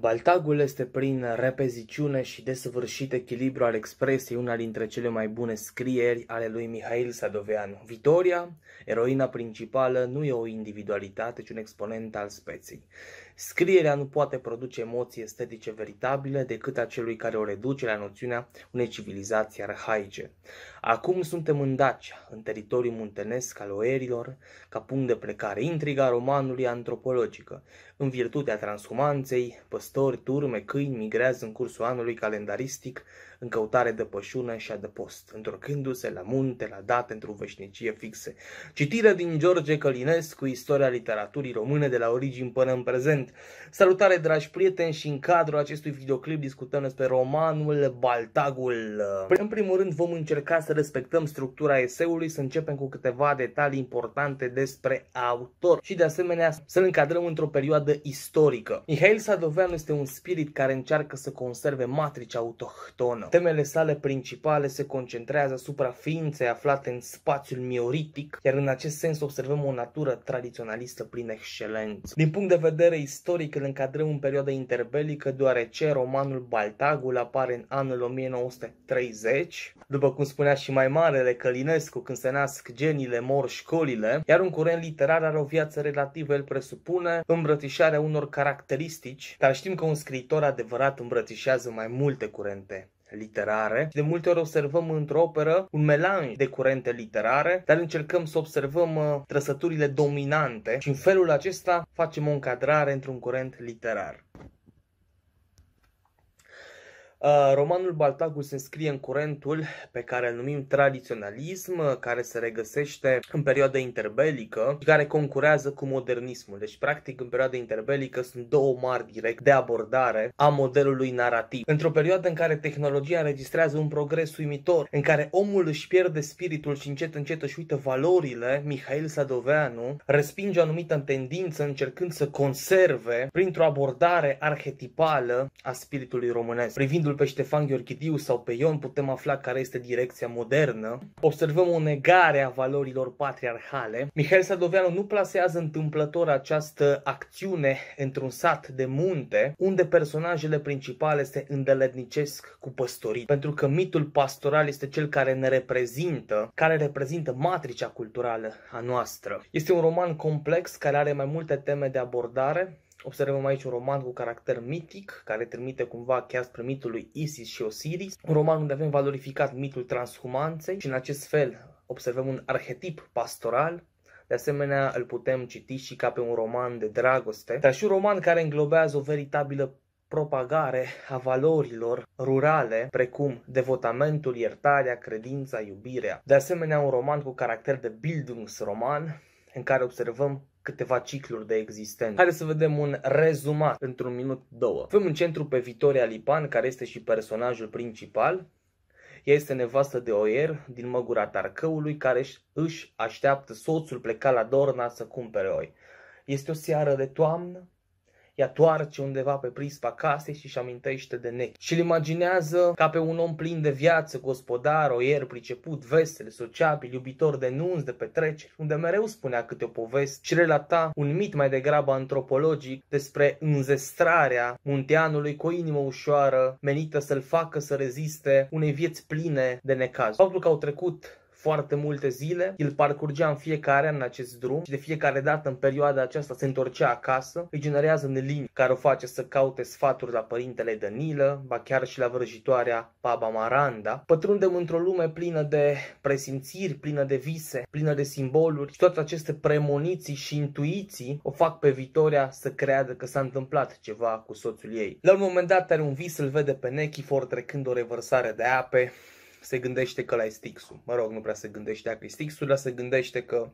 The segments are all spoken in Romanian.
Baltagul este prin repeziciune și desăvârșit echilibru al expresiei una dintre cele mai bune scrieri ale lui Mihail Sadoveanu. Vitoria, eroina principală, nu e o individualitate, ci un exponent al speței. Scrierea nu poate produce emoții estetice veritabile decât a celui care o reduce la noțiunea unei civilizații arhaice. Acum suntem în Dacia, în teritoriul muntenesc al oerilor, ca punct de plecare. Intriga romanului antropologică. În virtutea transhumanței, păstori, turme, câini migrează în cursul anului calendaristic în căutare de pășună și adăpost, întorcându-se la munte, la date într-o veșnicie fixe. Citire din George Călinescu, Istoria literaturii române de la origini până în prezent. Salutare, dragi prieteni, și în cadrul acestui videoclip discutăm despre romanul Baltagul. În primul rând vom încerca să respectăm structura eseului, să începem cu câteva detalii importante despre autor și de asemenea să-l încadrăm într-o perioadă istorică. Mihail Sadoveanu este un spirit care încearcă să conserve matricea autohtonă. Temele sale principale se concentrează asupra ființei aflate în spațiul mioritic, iar în acest sens observăm o natură tradiționalistă prin excelență. Din punct de vedere istoric, îl încadrăm în perioada interbelică, deoarece romanul Baltagul apare în anul 1930, după cum spunea și mai marele Călinescu, când se nasc genile, mor școlile, iar un curent literar are o viață relativă, el presupune îmbrățișarea unor caracteristici, dar știm că un scriitor adevărat îmbrățișează mai multe curente literare. De multe ori observăm într-o operă un melanj de curente literare, dar încercăm să observăm uh, trăsăturile dominante și în felul acesta facem o încadrare într-un curent literar. Uh, romanul Baltagul se înscrie în curentul pe care îl numim tradiționalism, uh, care se regăsește în perioada interbelică și care concurează cu modernismul. Deci, practic, în perioada interbelică sunt două mari direct de abordare a modelului narrativ. Într-o perioadă în care tehnologia înregistrează un progres uimitor, în care omul își pierde spiritul și încet încet își uită valorile, Mihail Sadoveanu respinge o anumită tendință încercând să conserve printr-o abordare arhetipală a spiritului românesc. Privind pe Ștefan Gheorghidiu sau pe Ion putem afla care este direcția modernă. Observăm o negare a valorilor patriarhale. Mihail Sadoveanu nu plasează întâmplător această acțiune într-un sat de munte, unde personajele principale se îndeletnicesc cu păstorii. Pentru că mitul pastoral este cel care ne reprezintă, care reprezintă matricea culturală a noastră. Este un roman complex care are mai multe teme de abordare, Observăm aici un roman cu caracter mitic, care trimite cumva chiar spre mitul lui Isis și Osiris. Un roman unde avem valorificat mitul transhumanței și în acest fel observăm un arhetip pastoral de asemenea, îl putem citi și ca pe un roman de dragoste, dar și un roman care înglobează o veritabilă propagare a valorilor rurale, precum devotamentul, iertarea, credința, iubirea. De asemenea, un roman cu caracter de Bildungsroman, în care observăm câteva cicluri de existență. Haideți să vedem un rezumat într-un minut, două. Avem în centru pe Vitoria Lipan, care este și personajul principal. Ea este nevastă de Oier din măgura Tarcăului, care își așteaptă soțul plecat la Dorna să cumpere oi. Este o seară de toamnă, ea toarce undeva pe prispa casei și își amintește de Nechi. Și îl imaginează ca pe un om plin de viață, gospodar, oier, priceput, vesel, sociabil, iubitor de nunți, de petreceri, unde mereu spunea câte o poveste și relata un mit mai degrabă antropologic despre înzestrarea munteanului cu o inimă ușoară, menită să-l facă să reziste unei vieți pline de necaz. Faptul că au trecut foarte multe zile. El parcurgea în fiecare an în acest drum și de fiecare dată în perioada aceasta se întorcea acasă. Îi generează nelini care o face să caute sfaturi la părintele Danilă, ba chiar și la vrăjitoarea Baba Maranda. Pătrundem într-o lume plină de presimțiri, plină de vise, plină de simboluri și toate aceste premoniții și intuiții o fac pe Vitoria să creadă că s-a întâmplat ceva cu soțul ei. La un moment dat are un vis, îl vede pe Nechifor trecând o revărsare de ape se gândește că la e Stixul. Mă rog, nu prea se gândește că e Stixul, dar se gândește că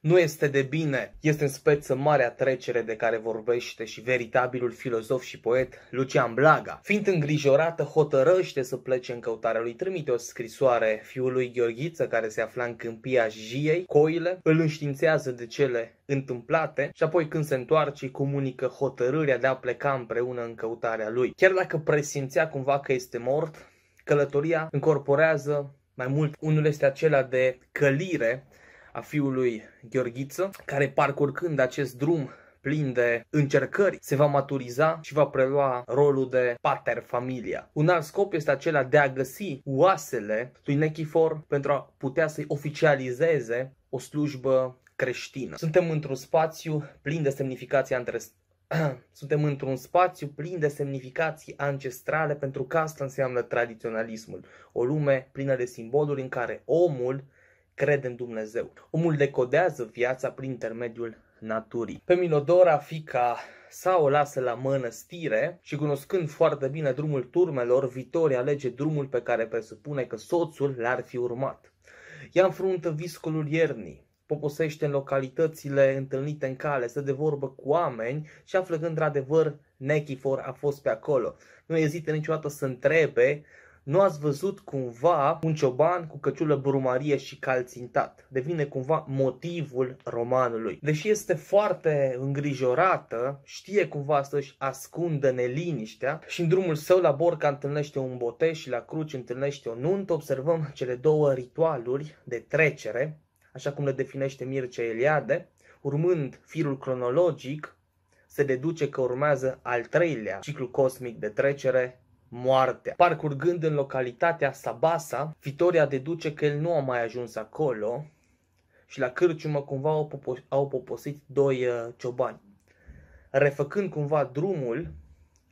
nu este de bine, este în speță marea trecere de care vorbește și veritabilul filozof și poet Lucian Blaga. Fiind îngrijorată, hotărăște să plece în căutarea lui, trimite o scrisoare fiului Gheorghiță care se afla în câmpia Jiei, coile, îl înștiințează de cele întâmplate și apoi când se întoarce îi comunică hotărârea de a pleca împreună în căutarea lui. Chiar dacă presimțea cumva că este mort, călătoria încorporează mai mult. Unul este acela de călire a fiului Gheorghiță, care parcurgând acest drum plin de încercări, se va maturiza și va prelua rolul de pater familia. Un alt scop este acela de a găsi oasele lui Nechifor pentru a putea să-i oficializeze o slujbă creștină. Suntem într-un spațiu plin de semnificații între suntem într-un spațiu plin de semnificații ancestrale pentru că asta înseamnă tradiționalismul. O lume plină de simboluri în care omul crede în Dumnezeu. Omul decodează viața prin intermediul naturii. Pe Milodora, fica sa o lasă la mănăstire și cunoscând foarte bine drumul turmelor, Vitoria alege drumul pe care presupune că soțul l-ar fi urmat. Ea înfruntă viscolul iernii, poposește în localitățile întâlnite în cale, stă de vorbă cu oameni și află că într-adevăr Nechifor a fost pe acolo. Nu ezită niciodată să întrebe nu ați văzut cumva un cioban cu căciulă brumarie și calțintat? Devine cumva motivul romanului. Deși este foarte îngrijorată, știe cumva să-și ascundă neliniștea și în drumul său la Borca întâlnește un botez și la Cruci întâlnește o nuntă. Observăm cele două ritualuri de trecere, așa cum le definește Mircea Eliade, urmând firul cronologic, se deduce că urmează al treilea ciclu cosmic de trecere, moartea. Parcurgând în localitatea Sabasa, Vitoria deduce că el nu a mai ajuns acolo și la cârciumă cumva au, popo- au poposit doi uh, ciobani. Refăcând cumva drumul,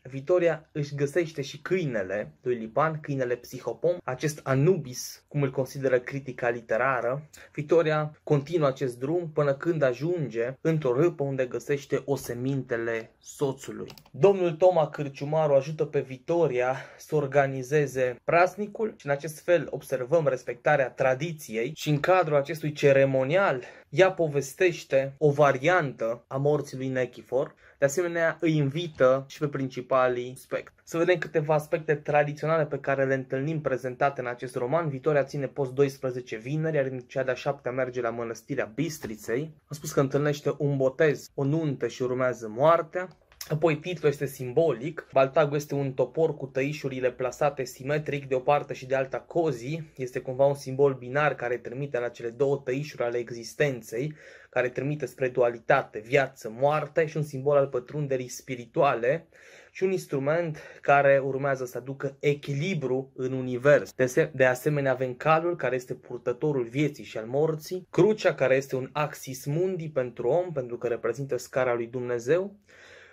Vitoria își găsește și câinele lui Lipan, câinele psihopom, acest Anubis, cum îl consideră critica literară. Vitoria continuă acest drum până când ajunge într-o râpă unde găsește osemintele soțului. Domnul Toma Cârciumaru ajută pe Vitoria să organizeze praznicul și în acest fel observăm respectarea tradiției și în cadrul acestui ceremonial ea povestește o variantă a morții lui Nechifor, de asemenea îi invită și pe principalii spect. Să vedem câteva aspecte tradiționale pe care le întâlnim prezentate în acest roman. Vitoria ține post 12 vineri, iar în cea de-a șaptea merge la mănăstirea Bistriței. Am spus că întâlnește un botez, o nuntă și urmează moartea. Apoi titlul este simbolic. Baltagul este un topor cu tăișurile plasate simetric de o parte și de alta cozii. Este cumva un simbol binar care trimite la cele două tăișuri ale existenței, care trimite spre dualitate, viață, moarte și un simbol al pătrunderii spirituale și un instrument care urmează să aducă echilibru în univers. De, de asemenea avem calul care este purtătorul vieții și al morții, crucea care este un axis mundi pentru om, pentru că reprezintă scara lui Dumnezeu,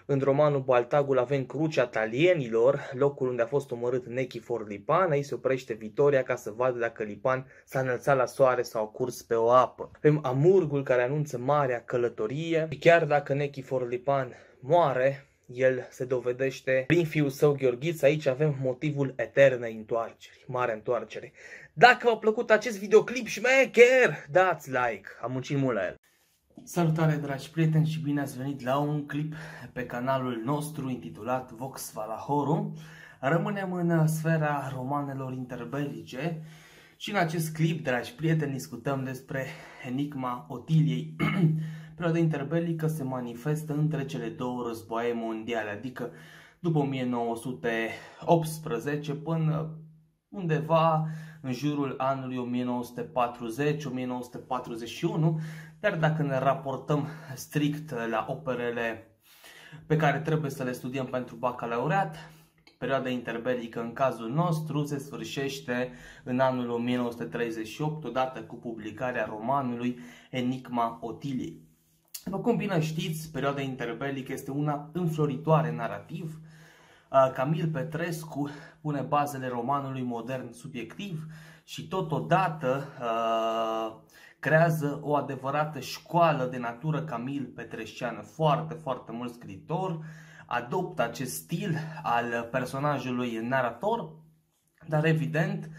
în romanul Baltagul avem crucea talienilor, locul unde a fost omorât Nechifor Lipan. Aici se oprește Vitoria ca să vadă dacă Lipan s-a înălțat la soare sau a curs pe o apă. Avem amurgul care anunță marea călătorie și chiar dacă Nechifor Lipan moare, el se dovedește prin fiul său Gheorghiț. Aici avem motivul eternei întoarceri, mare întoarcere. Dacă v-a plăcut acest videoclip șmecher, dați like, am muncit mult la el. Salutare dragi prieteni și bine ați venit la un clip pe canalul nostru intitulat Vox Valahorum. Rămânem în sfera romanelor interbelice și în acest clip, dragi prieteni, discutăm despre enigma Otiliei. Perioada interbelică se manifestă între cele două războaie mondiale, adică după 1918 până undeva în jurul anului 1940-1941, dar dacă ne raportăm strict la operele pe care trebuie să le studiem pentru bacalaureat, perioada interbelică în cazul nostru se sfârșește în anul 1938, odată cu publicarea romanului Enigma Otiliei. După cum bine știți, perioada interbelică este una înfloritoare narrativ. Camil Petrescu pune bazele romanului modern subiectiv și totodată creează o adevărată școală de natură Camil Petreșceană. Foarte, foarte mult scritor adoptă acest stil al personajului narator, dar evident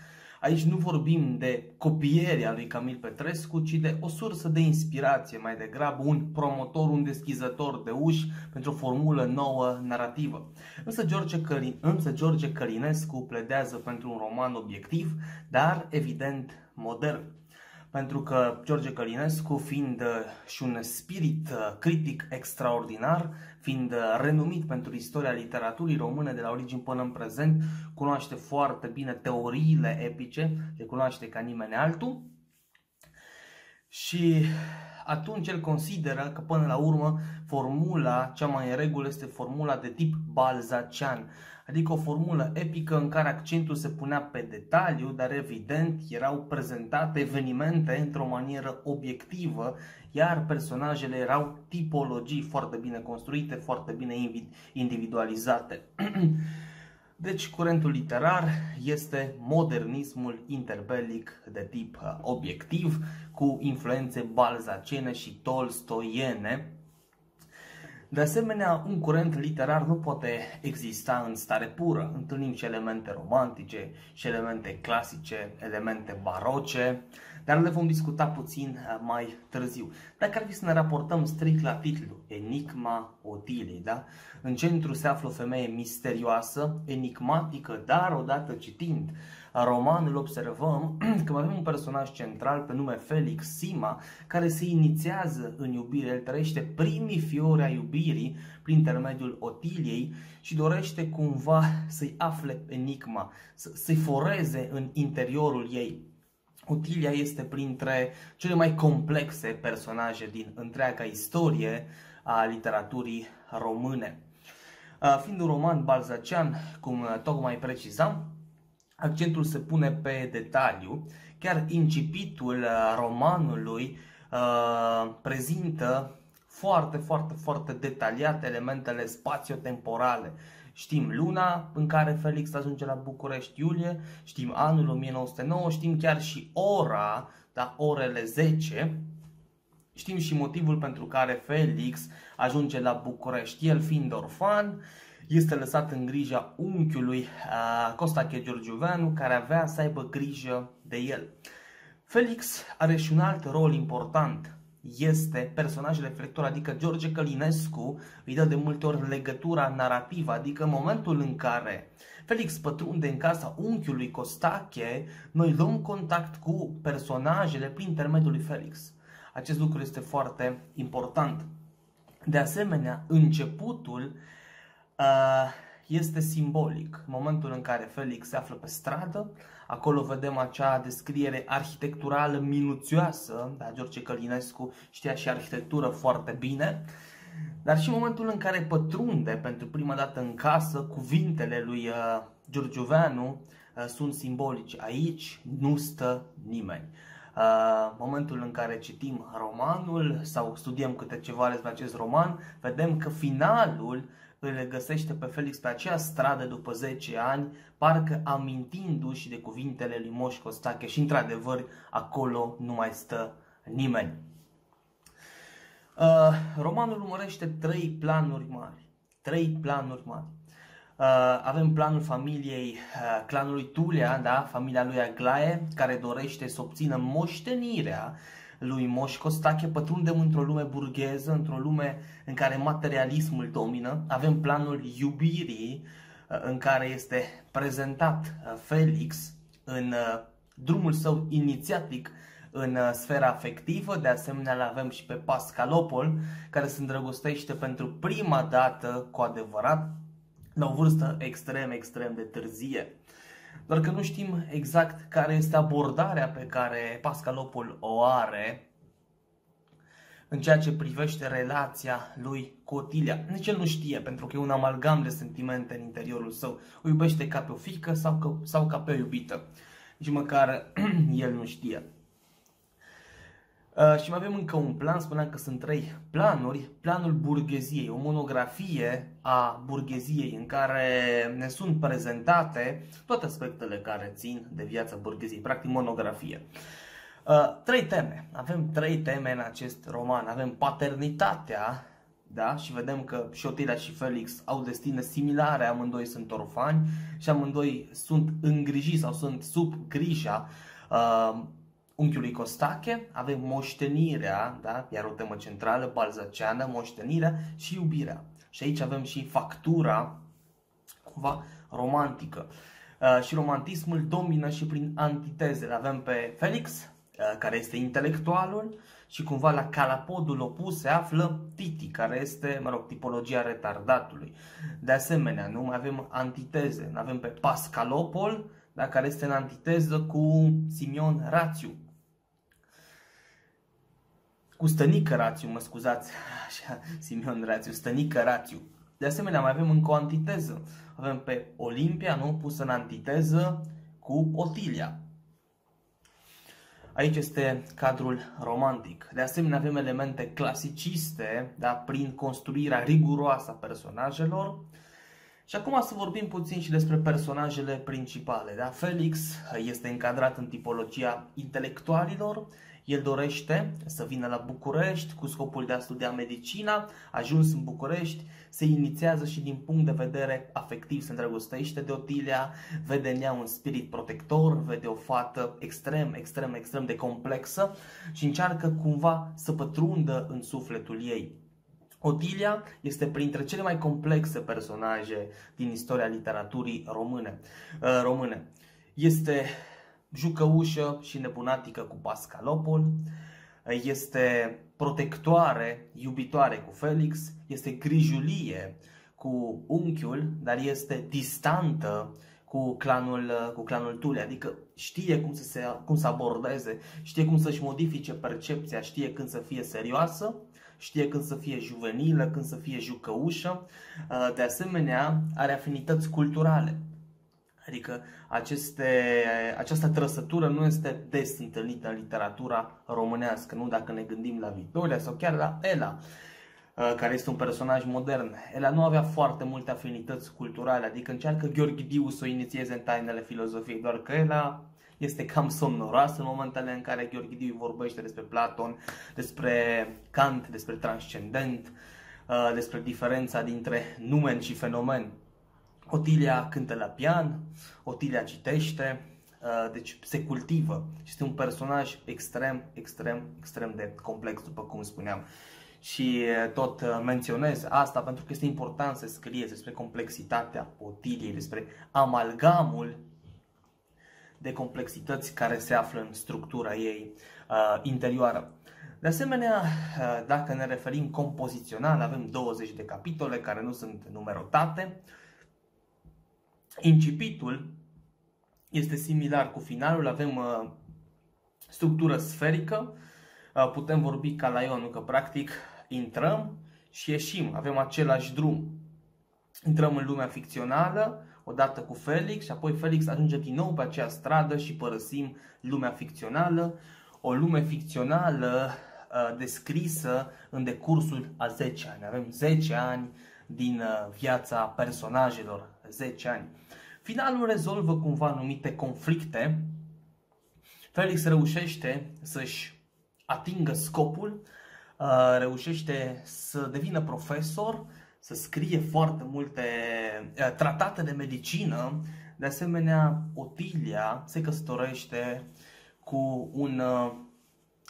aici nu vorbim de copiere a lui Camil Petrescu, ci de o sursă de inspirație, mai degrabă un promotor, un deschizător de uși pentru o formulă nouă narrativă. Însă George, Călin, însă George Călinescu pledează pentru un roman obiectiv, dar evident modern pentru că George Călinescu, fiind uh, și un spirit uh, critic extraordinar, fiind uh, renumit pentru istoria literaturii române de la origini până în prezent, cunoaște foarte bine teoriile epice, le cunoaște ca nimeni altul. Și atunci el consideră că până la urmă formula cea mai în regulă este formula de tip balzacian, adică o formulă epică în care accentul se punea pe detaliu, dar evident erau prezentate evenimente într-o manieră obiectivă, iar personajele erau tipologii foarte bine construite, foarte bine individualizate. Deci, curentul literar este modernismul interbelic de tip uh, obiectiv, cu influențe balzacene și tolstoiene. De asemenea, un curent literar nu poate exista în stare pură. Întâlnim și elemente romantice, și elemente clasice, elemente baroce, dar le vom discuta puțin uh, mai târziu. Dacă ar fi să ne raportăm strict la titlu, Enigma Otiliei, da? În centru se află o femeie misterioasă, enigmatică, dar odată citind romanul observăm că avem un personaj central pe nume Felix Sima, care se inițiază în iubire, el trăiește primii fiori a iubirii prin intermediul Otiliei și dorește cumva să-i afle enigma, să-i foreze în interiorul ei. Otilia este printre cele mai complexe personaje din întreaga istorie a literaturii române. Fiind un roman balzacian, cum tocmai precizam, accentul se pune pe detaliu. Chiar incipitul romanului prezintă foarte, foarte, foarte detaliat elementele spațiotemporale. Știm luna în care Felix ajunge la București, iulie, știm anul 1909, știm chiar și ora, da, orele 10, știm și motivul pentru care Felix ajunge la București. El fiind orfan, este lăsat în grija unchiului Costache Giurgiuveanu, care avea să aibă grijă de el. Felix are și un alt rol important este personaj reflector, adică George Călinescu îi dă de multe ori legătura narrativă, adică în momentul în care Felix pătrunde în casa unchiului Costache, noi luăm contact cu personajele prin intermediul lui Felix. Acest lucru este foarte important. De asemenea, începutul uh, este simbolic. În momentul în care Felix se află pe stradă, acolo vedem acea descriere arhitecturală minuțioasă, da, George Călinescu știa și arhitectură foarte bine, dar și în momentul în care pătrunde pentru prima dată în casă, cuvintele lui uh, Giurgiuveanu uh, sunt simbolici. Aici nu stă nimeni. Uh, momentul în care citim romanul sau studiem câte ceva despre acest roman, vedem că finalul îl găsește pe Felix pe aceea stradă după 10 ani, parcă amintindu-și de cuvintele lui Moș Costache și într-adevăr acolo nu mai stă nimeni. Uh, romanul urmărește trei planuri mari. Trei planuri mari. Uh, avem planul familiei uh, clanului Tulea, da? familia lui Aglaie, care dorește să obțină moștenirea lui Moș Costache, pătrundem într-o lume burgheză, într-o lume în care materialismul domină. Avem planul iubirii uh, în care este prezentat uh, Felix în uh, drumul său inițiatic în sfera afectivă, de asemenea îl avem și pe Pascalopol, care se îndrăgostește pentru prima dată cu adevărat, la o vârstă extrem, extrem de târzie doar că nu știm exact care este abordarea pe care Pascalopol o are în ceea ce privește relația lui cu Otilia. Nici el nu știe, pentru că e un amalgam de sentimente în interiorul său. O iubește ca pe o fică sau, ca, sau ca pe o iubită. Nici măcar el nu știe. Uh, și mai avem încă un plan, spuneam că sunt trei planuri. Planul burgheziei, o monografie a burgheziei în care ne sunt prezentate toate aspectele care țin de viața burgheziei, practic monografie. Uh, trei teme. Avem trei teme în acest roman. Avem paternitatea, da? Și vedem că și Otilia și Felix au destine similare, amândoi sunt orfani și amândoi sunt îngrijiți sau sunt sub grija uh, unchiului Costache, avem moștenirea, da? iar o temă centrală, balzaceană, moștenirea și iubirea. Și aici avem și factura, cumva, romantică. Uh, și romantismul domină și prin antitezele. Avem pe Felix, uh, care este intelectualul, și cumva la calapodul opus se află Titi, care este, mă rog, tipologia retardatului. De asemenea, nu mai avem antiteze. Avem pe Pascalopol, da, care este în antiteză cu Simion Rațiu, cu Stănică Rațiu, mă scuzați, așa, Simeon Rațiu, Stănică Rațiu. De asemenea, mai avem încă o antiteză. Avem pe Olimpia, nu, pusă în antiteză cu Otilia. Aici este cadrul romantic. De asemenea, avem elemente clasiciste, da, prin construirea riguroasă a personajelor. Și acum să vorbim puțin și despre personajele principale. Da? Felix este încadrat în tipologia intelectualilor, el dorește să vină la București cu scopul de a studia medicina, ajuns în București, se inițiază și din punct de vedere afectiv se îndrăgostește de Otilia, vede în ea un spirit protector, vede o fată extrem, extrem, extrem de complexă și încearcă cumva să pătrundă în sufletul ei. Otilia este printre cele mai complexe personaje din istoria literaturii române. Uh, române. Este jucăușă și nebunatică cu Pascalopol, este protectoare, iubitoare cu Felix, este grijulie cu unchiul, dar este distantă cu clanul, cu clanul Tule, adică știe cum să, se, cum să abordeze, știe cum să-și modifice percepția, știe când să fie serioasă, știe când să fie juvenilă, când să fie jucăușă, de asemenea are afinități culturale. Adică aceste, această trăsătură nu este des întâlnită în literatura românească, nu dacă ne gândim la Victoria sau chiar la Ela, uh, care este un personaj modern. Ela nu avea foarte multe afinități culturale, adică încearcă Gheorghe Diu să o inițieze în tainele filozofiei, doar că Ela este cam somnoroasă în momentele în care Gheorghe Diu vorbește despre Platon, despre Kant, despre transcendent, uh, despre diferența dintre numen și fenomen. Otilia cântă la pian, Otilia citește, uh, deci se cultivă. Este un personaj extrem, extrem, extrem de complex, după cum spuneam. Și uh, tot uh, menționez asta pentru că este important să scrie despre complexitatea Otiliei, despre amalgamul de complexități care se află în structura ei uh, interioară. De asemenea, dacă ne referim compozițional, avem 20 de capitole care nu sunt numerotate, uh, Incipitul este similar cu finalul, avem uh, structură sferică, uh, putem vorbi ca la Ion, că practic intrăm și ieșim, avem același drum. Intrăm în lumea ficțională, odată cu Felix și apoi Felix ajunge din nou pe acea stradă și părăsim lumea ficțională, o lume ficțională uh, descrisă în decursul a 10 ani. Avem 10 ani din uh, viața personajelor, 10 ani. Finalul rezolvă cumva anumite conflicte. Felix reușește să-și atingă scopul, uh, reușește să devină profesor, să scrie foarte multe uh, tratate de medicină. De asemenea, Otilia se căsătorește cu un uh,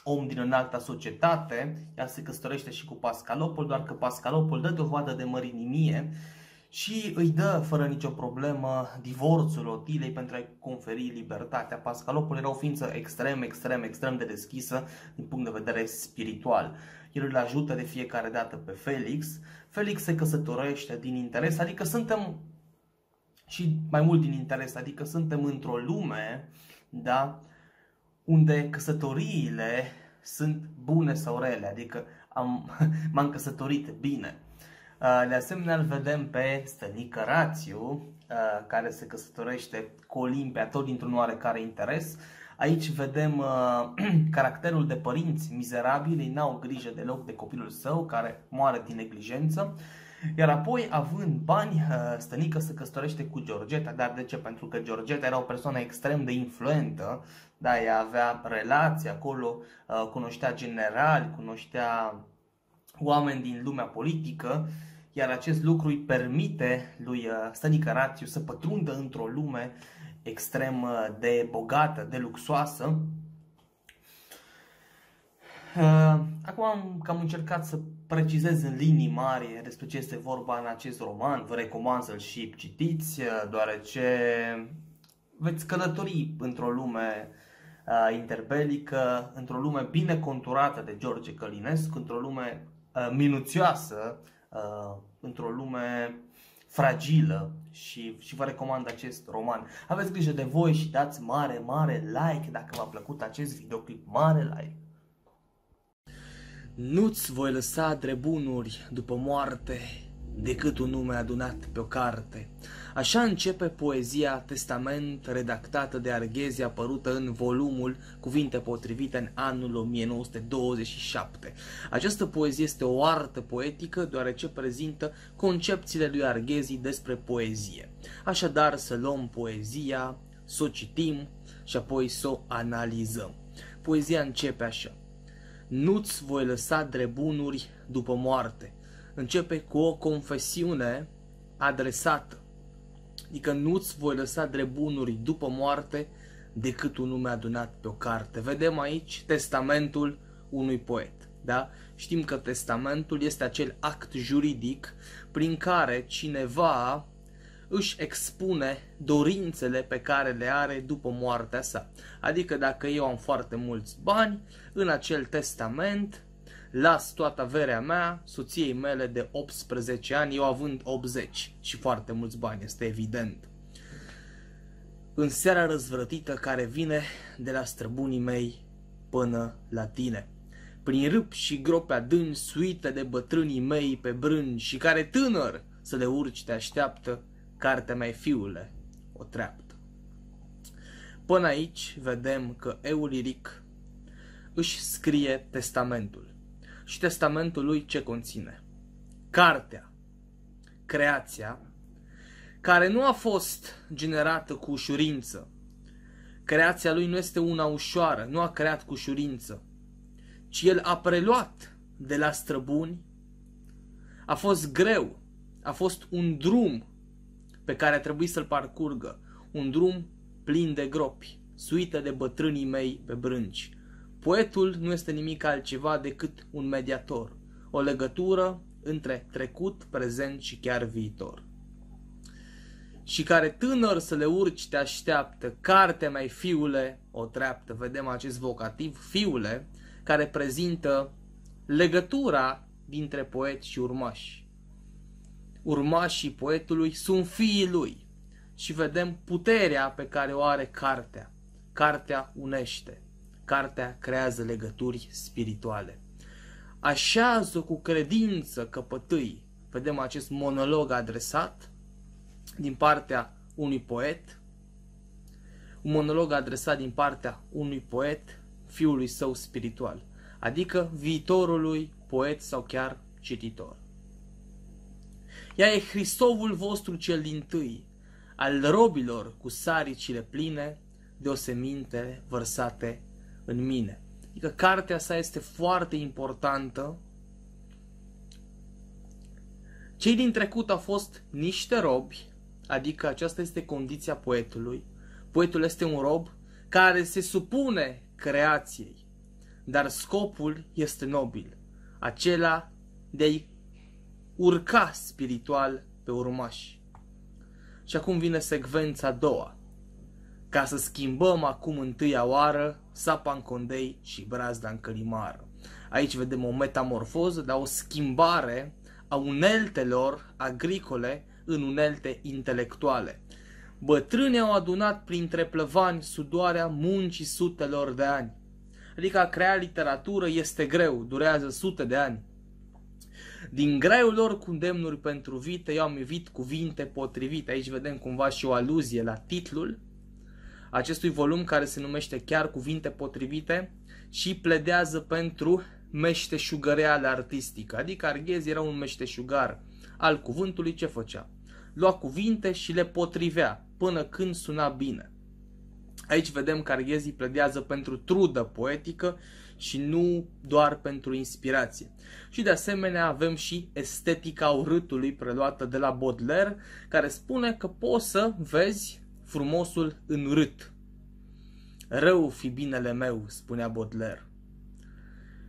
om din înalta societate, ea se căsătorește și cu Pascalopol, doar că Pascalopol dă dovadă de mărinimie și îi dă fără nicio problemă divorțul Otilei pentru a-i conferi libertatea. Pascalopol era o ființă extrem, extrem, extrem de deschisă din punct de vedere spiritual. El îl ajută de fiecare dată pe Felix. Felix se căsătorește din interes, adică suntem și mai mult din interes, adică suntem într-o lume, da, unde căsătoriile sunt bune sau rele, adică am, m-am căsătorit bine. Uh, de asemenea, îl vedem pe Stănică Rațiu, uh, care se căsătorește cu Olimpia, tot dintr-un oarecare interes. Aici vedem uh, caracterul de părinți mizerabili, ei n-au grijă deloc de copilul său, care moare din neglijență. Iar apoi, având bani, Stănică se căsătorește cu Georgeta. Dar de ce? Pentru că Georgeta era o persoană extrem de influentă, da, ea avea relații acolo, cunoștea generali, cunoștea oameni din lumea politică, iar acest lucru îi permite lui uh, Stănică Rațiu să pătrundă într-o lume extrem uh, de bogată, de luxoasă. Uh, acum am cam încercat să precizez în linii mari despre ce este vorba în acest roman. Vă recomand să-l și citiți, deoarece veți călători într-o lume interbelică, într-o lume bine conturată de George Călinescu, într-o lume Uh, minuțioasă uh, într-o lume fragilă și, și vă recomand acest roman. Aveți grijă de voi și dați mare, mare like dacă v-a plăcut acest videoclip, mare like. Nu-ți voi lăsa drebunuri după moarte decât un nume adunat pe o carte. Așa începe poezia Testament redactată de Arghezi apărută în volumul Cuvinte potrivite în anul 1927. Această poezie este o artă poetică deoarece prezintă concepțiile lui Arghezi despre poezie. Așadar să luăm poezia, să o citim și apoi să o analizăm. Poezia începe așa. Nu-ți voi lăsa drebunuri după moarte. Începe cu o confesiune adresată. Adică nu-ți voi lăsa drebunuri după moarte decât un nume adunat pe o carte. Vedem aici testamentul unui poet. Da? Știm că testamentul este acel act juridic prin care cineva își expune dorințele pe care le are după moartea sa. Adică dacă eu am foarte mulți bani, în acel testament las toată averea mea soției mele de 18 ani, eu având 80 și foarte mulți bani, este evident. În seara răzvrătită care vine de la străbunii mei până la tine. Prin râp și grope adânci, suite de bătrânii mei pe brânci și care tânăr să le urci te așteaptă, cartea mea fiule, o treaptă. Până aici vedem că Euliric își scrie testamentul. Și testamentul lui ce conține? Cartea, creația, care nu a fost generată cu ușurință. Creația lui nu este una ușoară, nu a creat cu ușurință, ci el a preluat de la străbuni. A fost greu, a fost un drum pe care a trebuit să-l parcurgă, un drum plin de gropi, suită de bătrânii mei pe brânci. Poetul nu este nimic altceva decât un mediator, o legătură între trecut, prezent și chiar viitor. Și care tânăr să le urci te așteaptă, cartea mai fiule o treaptă. Vedem acest vocativ, fiule, care prezintă legătura dintre poet și urmași urmașii poetului sunt fiii lui. Și vedem puterea pe care o are cartea. Cartea unește. Cartea creează legături spirituale. Așează cu credință căpătâi. Vedem acest monolog adresat din partea unui poet. Un monolog adresat din partea unui poet fiului său spiritual. Adică viitorului poet sau chiar cititor. Ea e Hristovul vostru cel din tâi, al robilor cu saricile pline de oseminte vărsate în mine. Adică cartea sa este foarte importantă. Cei din trecut au fost niște robi, adică aceasta este condiția poetului. Poetul este un rob care se supune creației, dar scopul este nobil, acela de a-i urca spiritual pe urmași. Și acum vine secvența a doua. Ca să schimbăm acum întâia oară sapa în condei și brazda în călimară. Aici vedem o metamorfoză, dar o schimbare a uneltelor agricole în unelte intelectuale. Bătrânii au adunat printre plăvani sudoarea muncii sutelor de ani. Adică a crea literatură este greu, durează sute de ani. Din graiul lor cu îndemnuri pentru vite, eu am evit cuvinte potrivite. Aici vedem cumva și o aluzie la titlul acestui volum care se numește chiar cuvinte potrivite și pledează pentru meșteșugăreală artistică. Adică Arghezi era un meșteșugar al cuvântului ce făcea? Lua cuvinte și le potrivea până când suna bine. Aici vedem că Arghezi pledează pentru trudă poetică și nu doar pentru inspirație. Și de asemenea avem și estetica urâtului preluată de la Baudelaire, care spune că poți să vezi frumosul în urât. Rău fi binele meu, spunea Baudelaire.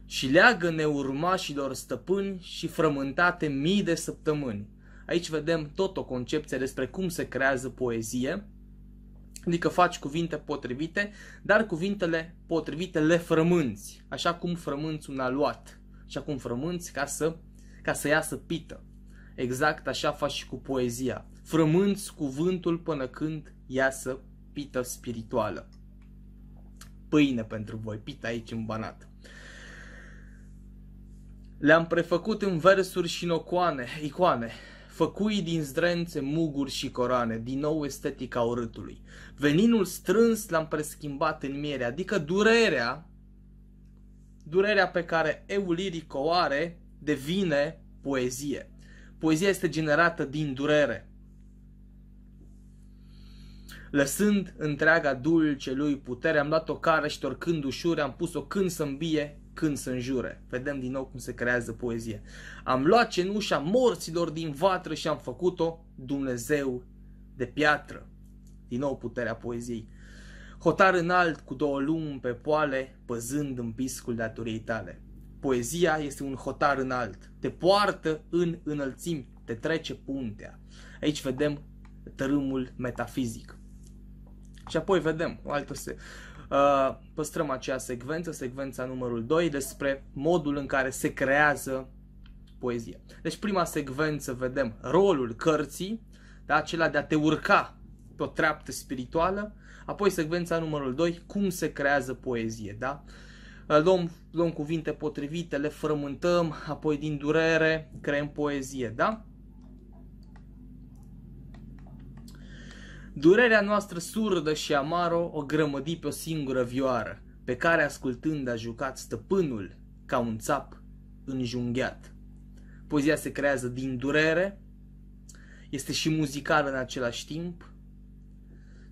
Și leagă neurmașilor stăpâni și frământate mii de săptămâni. Aici vedem tot o concepție despre cum se creează poezie, Adică faci cuvinte potrivite, dar cuvintele potrivite le frămânți, așa cum frămânți un aluat, așa cum frămânți ca să, ca să iasă pită. Exact așa faci și cu poezia. Frămânți cuvântul până când iasă pită spirituală. Pâine pentru voi, pită aici în banat. Le-am prefăcut în versuri și în ocoane, icoane, făcui din zdrențe, muguri și corane, din nou estetica urâtului. Veninul strâns l-am preschimbat în miere, adică durerea, durerea pe care euliric o are, devine poezie. Poezia este generată din durere. Lăsând întreaga dulce lui putere, am luat o cară și torcând ușure, am pus-o când să îmbie, când să înjure. Vedem din nou cum se creează poezie. Am luat cenușa morților din vatră și am făcut-o Dumnezeu de piatră. Din nou puterea poeziei. Hotar înalt cu două lumi pe poale, păzând în piscul datoriei tale. Poezia este un hotar înalt, te poartă în înălțimi, te trece puntea. Aici vedem tărâmul metafizic. Și apoi vedem o altă se... Uh, păstrăm acea secvență, secvența numărul 2, despre modul în care se creează poezie. Deci prima secvență vedem rolul cărții, da, acela de a te urca pe o treaptă spirituală, apoi secvența numărul 2, cum se creează poezie, da? Uh, luăm, luăm cuvinte potrivite, le frământăm, apoi din durere creăm poezie, da? Durerea noastră surdă și amară o grămădi pe o singură vioară, pe care ascultând a jucat stăpânul ca un țap înjunghiat. Poezia se creează din durere, este și muzicală în același timp,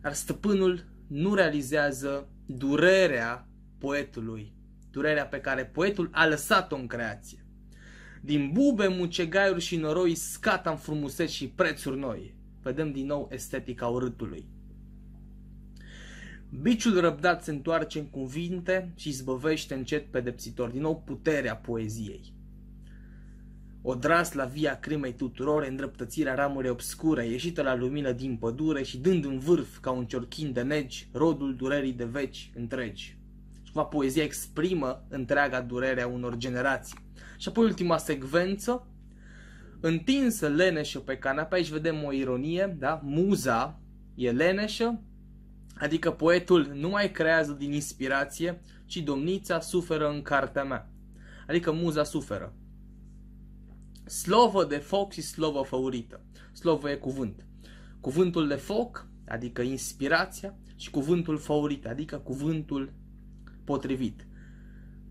dar stăpânul nu realizează durerea poetului, durerea pe care poetul a lăsat-o în creație. Din bube, mucegaiuri și noroi scata în frumuseți și prețuri noi vedem din nou estetica urâtului. Biciul răbdat se întoarce în cuvinte și zbăvește încet pedepsitor. Din nou puterea poeziei. O dras la via crimei tuturor, îndreptățirea ramurii obscure, ieșită la lumină din pădure și dând în vârf ca un ciorchin de negi, rodul durerii de veci întregi. Și cumva poezia exprimă întreaga durere a unor generații. Și apoi ultima secvență, întinsă leneșă pe canapea, aici vedem o ironie, da? Muza e leneșă, adică poetul nu mai creează din inspirație, ci domnița suferă în cartea mea. Adică muza suferă. Slovă de foc și slovă făurită. Slovă e cuvânt. Cuvântul de foc, adică inspirația, și cuvântul făurit, adică cuvântul potrivit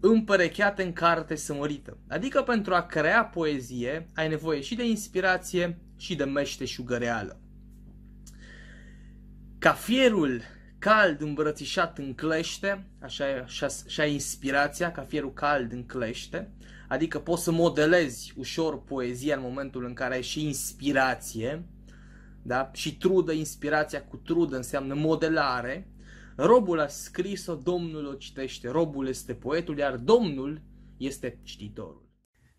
împărecheate în carte sămărită. Adică pentru a crea poezie ai nevoie și de inspirație și de meșteșugăreală. Ca fierul cald îmbrățișat în clește, așa, așa, așa e inspirația, ca fierul cald în clește, adică poți să modelezi ușor poezia în momentul în care ai și inspirație, da? și trudă, inspirația cu trudă înseamnă modelare, Robul a scris-o, Domnul o citește. Robul este poetul, iar Domnul este cititorul.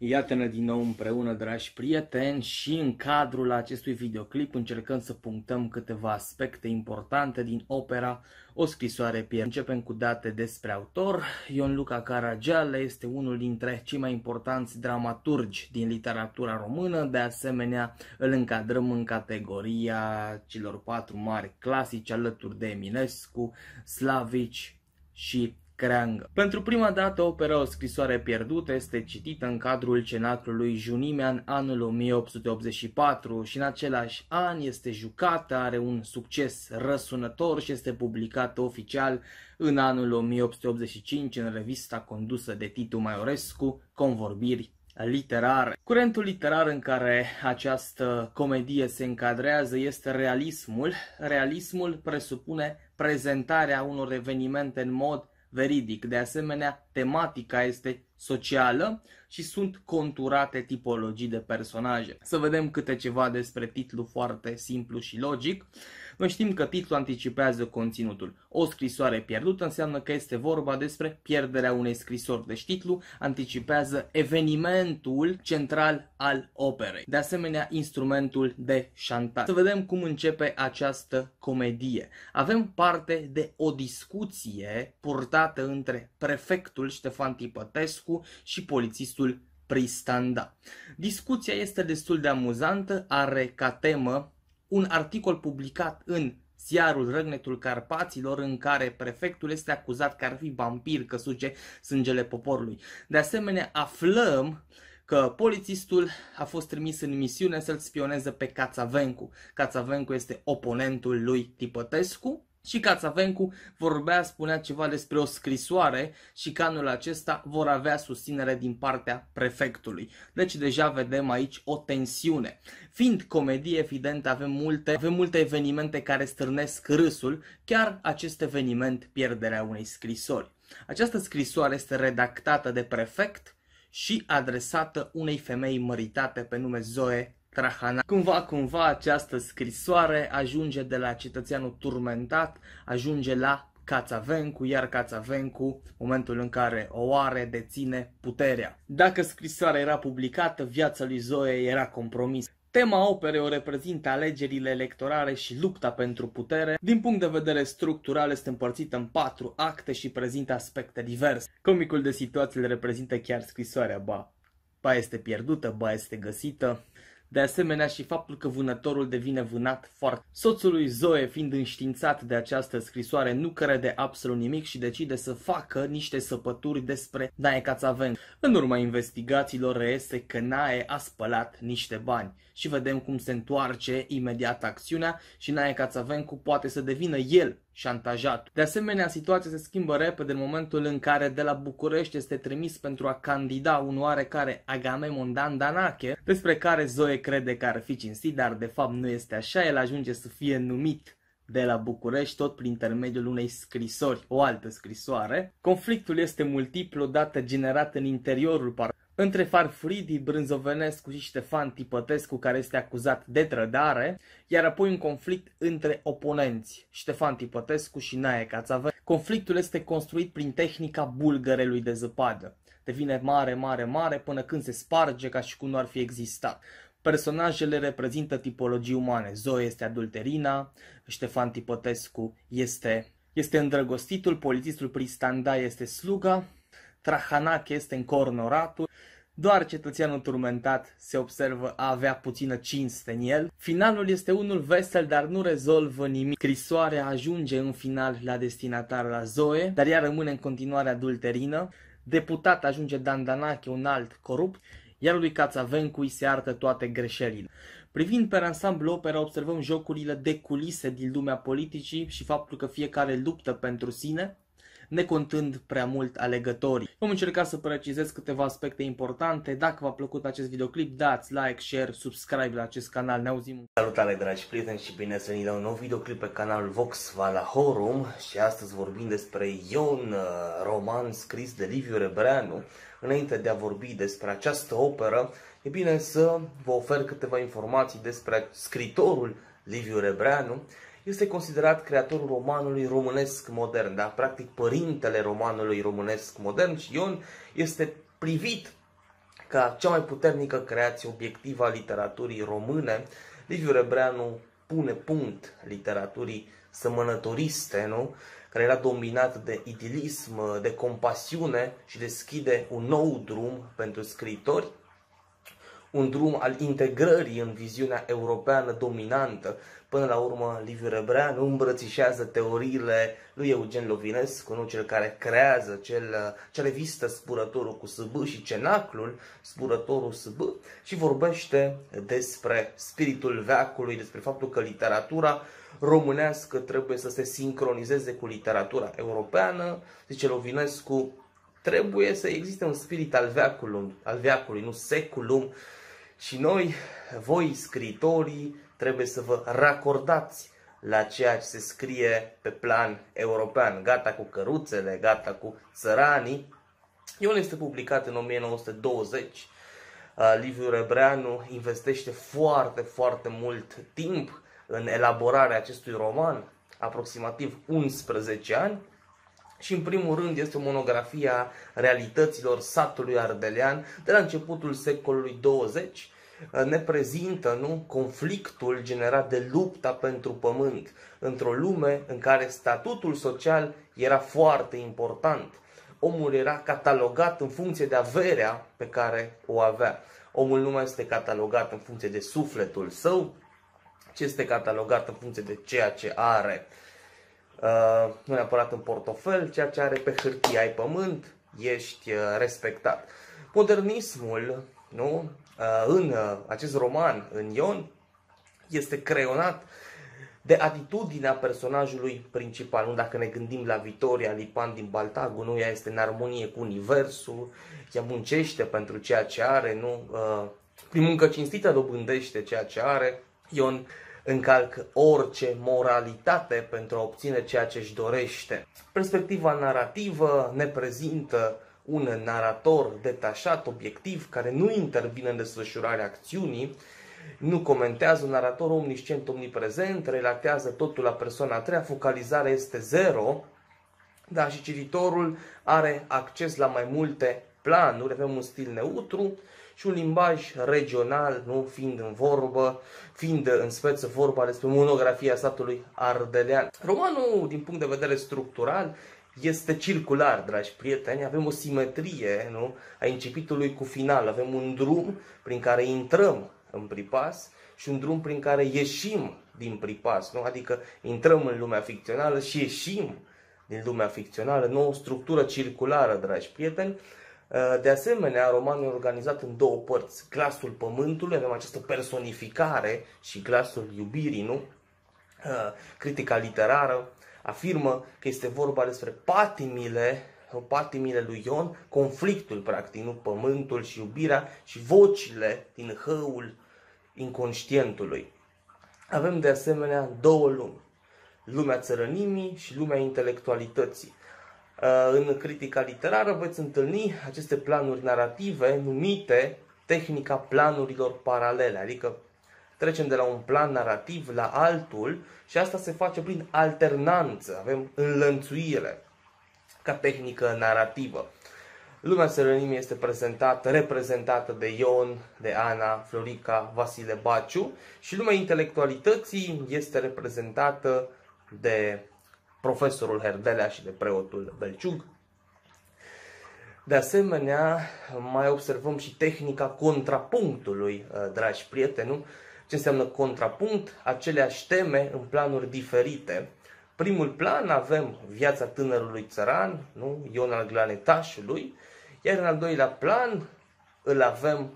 Iată-ne din nou împreună, dragi prieteni, și în cadrul acestui videoclip încercăm să punctăm câteva aspecte importante din opera O scrisoare pierdut. Începem cu date despre autor. Ion Luca Caragiale este unul dintre cei mai importanți dramaturgi din literatura română, de asemenea îl încadrăm în categoria celor patru mari clasici alături de Eminescu, Slavici și creangă. Pentru prima dată, opera O scrisoare pierdută este citită în cadrul cenaclului Junimea în anul 1884 și în același an este jucată, are un succes răsunător și este publicată oficial în anul 1885 în revista condusă de Titu Maiorescu, Convorbiri literare. Curentul literar în care această comedie se încadrează este realismul. Realismul presupune prezentarea unor evenimente în mod veridic. De asemenea, tematica este socială și sunt conturate tipologii de personaje. Să vedem câte ceva despre titlu foarte simplu și logic. Noi știm că titlul anticipează conținutul. O scrisoare pierdută înseamnă că este vorba despre pierderea unei scrisori. Deci titlul anticipează evenimentul central al operei. De asemenea, instrumentul de șantaj. Să vedem cum începe această comedie. Avem parte de o discuție purtată între prefectul Ștefan Tipătescu și polițistul Pristanda. Discuția este destul de amuzantă, are ca temă un articol publicat în ziarul Răgnetul Carpaților în care prefectul este acuzat că ar fi vampir că suce sângele poporului. De asemenea, aflăm că polițistul a fost trimis în misiune să-l spioneze pe Cațavencu. Cațavencu este oponentul lui Tipătescu și Cațavencu vorbea, spunea ceva despre o scrisoare și că anul acesta vor avea susținere din partea prefectului. Deci deja vedem aici o tensiune. Fiind comedie, evident, avem multe, avem multe evenimente care stârnesc râsul, chiar acest eveniment pierderea unei scrisori. Această scrisoare este redactată de prefect și adresată unei femei măritate pe nume Zoe Trahana. Cumva, cumva această scrisoare ajunge de la cetățeanul turmentat, ajunge la Cațavencu, iar Cațavencu, momentul în care o are, deține puterea. Dacă scrisoarea era publicată, viața lui Zoe era compromisă. Tema operei o reprezintă alegerile electorale și lupta pentru putere. Din punct de vedere structural este împărțită în patru acte și prezintă aspecte diverse. Comicul de situație le reprezintă chiar scrisoarea, ba, ba este pierdută, ba este găsită. De asemenea și faptul că vânătorul devine vânat foarte. Soțul lui Zoe, fiind înștiințat de această scrisoare, nu crede absolut nimic și decide să facă niște săpături despre Nae Cațaven. În urma investigațiilor reiese că Nae a spălat niște bani și vedem cum se întoarce imediat acțiunea și Nae Cațavencu poate să devină el șantajat. De asemenea, situația se schimbă repede în momentul în care de la București este trimis pentru a candida un oarecare Agamemnon Dandanache, despre care Zoe crede că ar fi cinstit, dar de fapt nu este așa, el ajunge să fie numit de la București, tot prin intermediul unei scrisori, o altă scrisoare. Conflictul este multiplu, odată generat în interiorul Parlamentului între Farfridi Brânzovenescu și Ștefan Tipătescu, care este acuzat de trădare, iar apoi un conflict între oponenți, Ștefan Tipătescu și Nae Cațave. Conflictul este construit prin tehnica bulgărelui de zăpadă. Devine mare, mare, mare până când se sparge ca și cum nu ar fi existat. Personajele reprezintă tipologii umane. Zoe este adulterina, Ștefan Tipătescu este, este îndrăgostitul, polițistul Pristanda este sluga, Trahanac este încornoratul, doar cetățeanul turmentat se observă a avea puțină cinste în el. Finalul este unul vesel, dar nu rezolvă nimic. Crisoarea ajunge în final la destinatar la Zoe, dar ea rămâne în continuare adulterină. Deputat ajunge Dandanache, un alt corupt, iar lui Cațavencu îi se artă toate greșelile. Privind pe ansamblu opera, observăm jocurile de culise din lumea politicii și faptul că fiecare luptă pentru sine, necontând prea mult alegătorii. Vom încerca să precizez câteva aspecte importante. Dacă v-a plăcut acest videoclip, dați like, share, subscribe la acest canal. Ne auzim. Salutare dragi prieteni și bine să la un nou videoclip pe canalul Vox Valahorum și astăzi vorbim despre Ion, uh, roman scris de Liviu Rebreanu. Înainte de a vorbi despre această operă, e bine să vă ofer câteva informații despre scritorul Liviu Rebreanu este considerat creatorul romanului românesc modern, da? practic părintele romanului românesc modern și Ion este privit ca cea mai puternică creație obiectivă a literaturii române. Liviu Rebreanu pune punct literaturii sămănătoriste, nu? care era dominat de idilism, de compasiune și deschide un nou drum pentru scritori un drum al integrării în viziunea europeană dominantă. Până la urmă, Liviu Rebreanu îmbrățișează teoriile lui Eugen Lovinescu, nu cel care creează cel, cea revistă Spurătorul cu SB și cenaclul Spurătorul SB și vorbește despre spiritul veacului, despre faptul că literatura românească trebuie să se sincronizeze cu literatura europeană. Zice Lovinescu, trebuie să existe un spirit al veacului, al veacului nu seculum, și noi, voi scritorii, trebuie să vă racordați la ceea ce se scrie pe plan european. Gata cu căruțele, gata cu țăranii. Ion este publicat în 1920. Liviu Rebreanu investește foarte, foarte mult timp în elaborarea acestui roman, aproximativ 11 ani. Și în primul rând este o monografie a realităților satului ardelean de la începutul secolului 20. Ne prezintă nu, conflictul generat de lupta pentru pământ într-o lume în care statutul social era foarte important. Omul era catalogat în funcție de averea pe care o avea. Omul nu mai este catalogat în funcție de sufletul său, ci este catalogat în funcție de ceea ce are uh, nu neapărat în portofel, ceea ce are pe hârtie ai pământ, ești uh, respectat. Modernismul nu? Uh, în uh, acest roman, în Ion, este creionat de atitudinea personajului principal. Nu dacă ne gândim la Vitoria Lipan din Baltagu, nu ea este în armonie cu universul, ea muncește pentru ceea ce are, nu? Uh, prin muncă cinstită dobândește ceea ce are. Ion încalcă orice moralitate pentru a obține ceea ce își dorește. Perspectiva narrativă ne prezintă un narator detașat, obiectiv, care nu intervine în desfășurarea acțiunii, nu comentează un narator omniscient, omniprezent, relatează totul la persoana a treia, focalizarea este zero, da, și cititorul are acces la mai multe planuri, avem un stil neutru și un limbaj regional, nu fiind în vorbă, fiind în speță vorba despre monografia statului ardelean. Romanul, din punct de vedere structural, este circular, dragi prieteni, avem o simetrie nu? a începutului cu final, avem un drum prin care intrăm în pripas și un drum prin care ieșim din pripas, nu? adică intrăm în lumea ficțională și ieșim din lumea ficțională, nu o structură circulară, dragi prieteni. Uh, de asemenea, romanul e organizat în două părți. Glasul pământului, avem această personificare și glasul iubirii, nu? Uh, critica literară afirmă că este vorba despre patimile patimile lui Ion, conflictul practic, nu pământul și iubirea și vocile din hăul inconștientului. Avem de asemenea două lumi, lumea țărănimii și lumea intelectualității. Uh, în critica literară veți întâlni aceste planuri narrative numite tehnica planurilor paralele, adică trecem de la un plan narrativ la altul și asta se face prin alternanță, avem înlănțuire ca tehnică narrativă. Lumea Serenimii este prezentată, reprezentată de Ion, de Ana, Florica, Vasile Baciu și lumea intelectualității este reprezentată de profesorul Herdelea și de preotul Belciug. De asemenea, mai observăm și tehnica contrapunctului, uh, dragi prieteni, ce înseamnă contrapunct, aceleași teme în planuri diferite. Primul plan avem viața tânărului țăran, nu? Ion al Glanetașului, iar în al doilea plan îl avem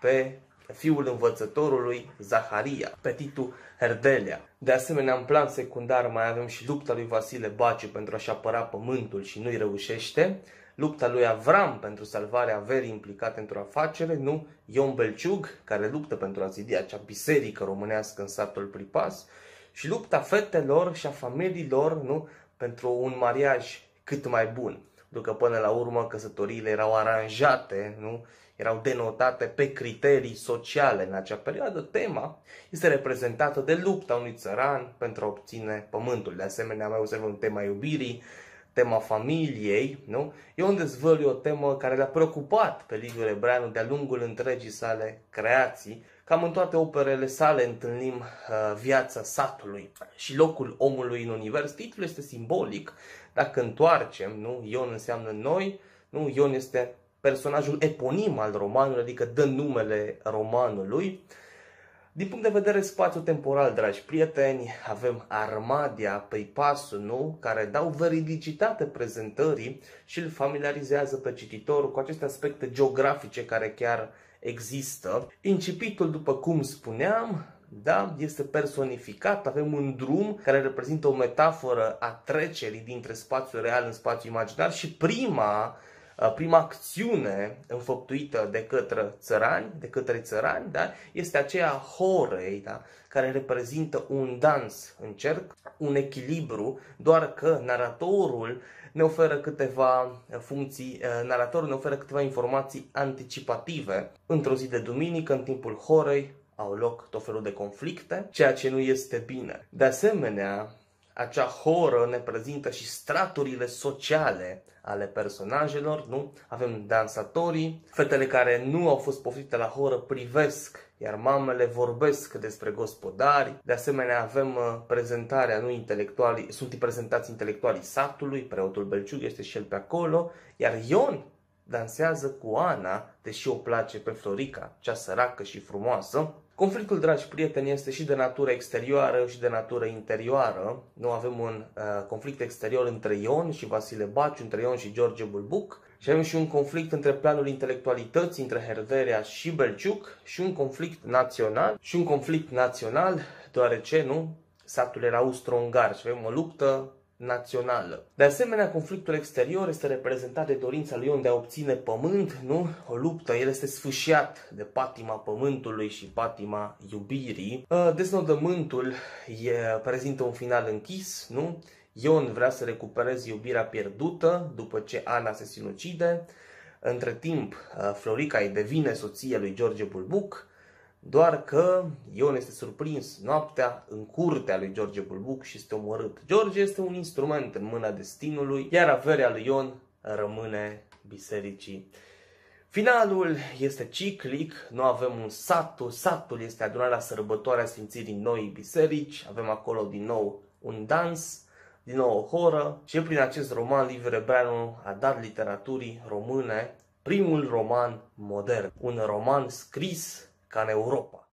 pe fiul învățătorului Zaharia, petitul Herdelia. De asemenea, în plan secundar mai avem și lupta lui Vasile Baciu pentru a-și apăra pământul și nu-i reușește, lupta lui Avram pentru salvarea averii implicate într-o afacere, nu Ion Belciug, care luptă pentru a zidi acea biserică românească în satul Pripas, și lupta fetelor și a familiilor nu, pentru un mariaj cât mai bun. Pentru că până la urmă căsătoriile erau aranjate, nu? erau denotate pe criterii sociale în acea perioadă, tema este reprezentată de lupta unui țăran pentru a obține pământul. De asemenea, mai observăm tema iubirii, tema familiei, nu? E un dezvălui o temă care le-a preocupat pe Liviu Rebreanu de-a lungul întregii sale creații. Cam în toate operele sale întâlnim uh, viața satului și locul omului în univers. Titlul este simbolic. Dacă întoarcem, nu? Ion înseamnă noi, nu? Ion este personajul eponim al romanului, adică dă numele romanului. Din punct de vedere spațiu-temporal, dragi prieteni, avem Armadia, Peipasul, nu? Care dau veridicitate prezentării și îl familiarizează pe cititor cu aceste aspecte geografice care chiar există. Incipitul, după cum spuneam, da, este personificat, avem un drum care reprezintă o metaforă a trecerii dintre spațiul real în spațiul imaginar și prima prima acțiune înfăptuită de către țărani, de către țărani, da, este aceea horei, da, care reprezintă un dans în cerc, un echilibru, doar că naratorul ne oferă câteva funcții, naratorul ne oferă câteva informații anticipative. Într-o zi de duminică, în timpul horei, au loc tot felul de conflicte, ceea ce nu este bine. De asemenea, acea horă ne prezintă și straturile sociale ale personajelor, nu? Avem dansatorii, fetele care nu au fost poftite la horă privesc, iar mamele vorbesc despre gospodari. De asemenea, avem uh, prezentarea, nu intelectuali, sunt prezentați intelectualii satului, preotul Belciug este și el pe acolo, iar Ion dansează cu Ana, deși o place pe Florica, cea săracă și frumoasă. Conflictul, dragi prieteni, este și de natură exterioară și de natură interioară. Nu avem un uh, conflict exterior între Ion și Vasile Baciu, între Ion și George Bulbuc. Și avem și un conflict între planul intelectualității între Herderea și Belciuc și un conflict național. Și un conflict național, deoarece, nu, satul era austro-ungar și avem o luptă națională. De asemenea, conflictul exterior este reprezentat de dorința lui Ion de a obține pământ, nu? O luptă, el este sfâșiat de patima pământului și patima iubirii. Uh, Deznodământul e, prezintă un final închis, nu? Ion vrea să recupereze iubirea pierdută după ce Ana se sinucide. Între timp, uh, Florica îi devine soția lui George Bulbuc, doar că Ion este surprins noaptea în curtea lui George Bulbuc și este omorât. George este un instrument în mâna destinului, iar averea lui Ion rămâne bisericii. Finalul este ciclic, nu avem un satul, satul este adunat la sărbătoarea Sfințirii Noi Biserici, avem acolo din nou un dans, din nou o horă și prin acest roman Liviu Rebreanu a dat literaturii române primul roman modern, un roman scris ca în Europa.